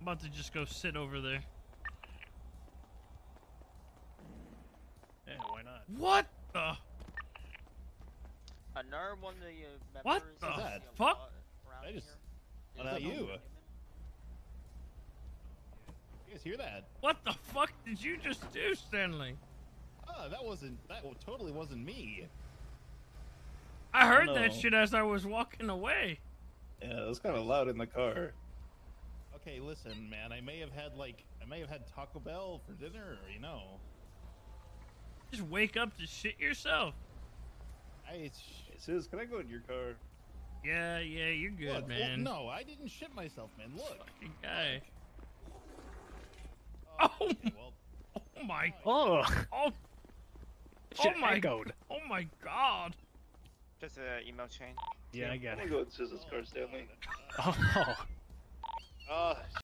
I'm about to just go sit over there. Yeah, why not? What the? Another one of the uh, What the you fuck? lot around I just- here Oh, is not you. Newman. You guys hear that? What the fuck did you just do, Stanley? Ah, that wasn't. That totally wasn't me. I heard no. that shit as I was walking away. Yeah, it was kind of loud in the car. Okay, listen, man. I may have had like I may have had Taco Bell for dinner, or you know. Just wake up to shit yourself. I Hey, Sis, can I go in your car? Yeah, yeah, you're good, look, man. Well, no, I didn't shit myself, man. Look. Fucking guy. Oh, Oh. okay, well, Oh my. Oh, Oh. oh my. god, Oh my god. Just an email chain. Yeah, I I'm got gonna it. go in Sis's car, Stanley. Oh,